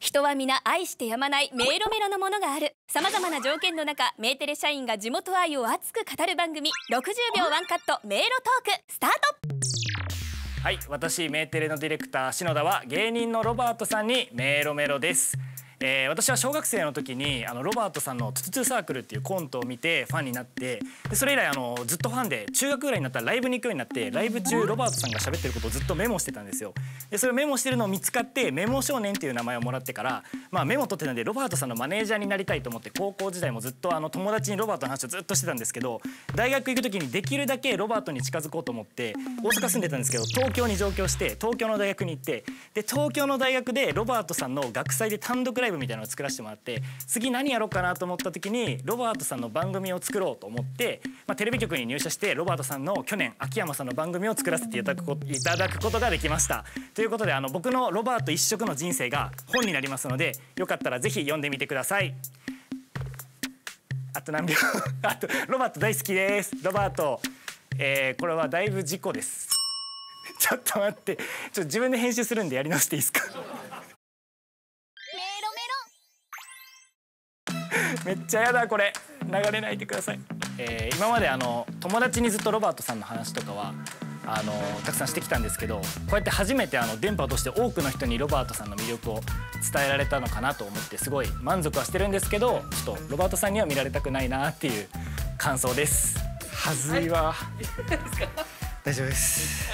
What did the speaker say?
人は皆愛してやまないメロメロのものがある。さまざまな条件の中メーテレ社員が地元愛を熱く語る番組60秒ワンカットメロトークスタート。はい私メーテレのディレクター篠田は芸人のロバートさんにメロメロです。えー、私は小学生の時にあのロバートさんの「トゥトゥトゥサークル」っていうコントを見てファンになってでそれ以来あのずっとファンで中学ぐらいになったらライブに行くようになってライブ中ロバートさんが喋ってることをずっとメモしてたんですよ。でそれをメモしてるのを見つかってメモ少年っていう名前をもらってから、まあ、メモ取ってたんでロバートさんのマネージャーになりたいと思って高校時代もずっとあの友達にロバートの話をずっとしてたんですけど大学行く時にできるだけロバートに近づこうと思って大阪住んでたんですけど東京に上京して東京の大学に行ってで東京の大学でロバートさんの学祭で単独ライブみたいなのを作らせてもらって。次何やろうかなと思った時にロバートさんの番組を作ろうと思って、まあ、テレビ局に入社してロバートさんの去年秋山さんの番組を作らせていただくこといただくことができました。ということであの僕のロバート一色の人生が本になりますのでよかったらぜひ読んでみてください。あと何秒 あとロバート大好きですロバート、えー、これはだいぶ事故ですちょっと待ってちょっと自分で編集するんでやり直していいですか？めっちゃやだこれ。流れないでください、えー、今まであの友達にずっとロバートさんの話とかはあのたくさんしてきたんですけどこうやって初めてあの電波を通して多くの人にロバートさんの魅力を伝えられたのかなと思ってすごい満足はしてるんですけどちょっとロバートさんには見られたくないなっていう感想です。はずいわ、はい、大丈夫です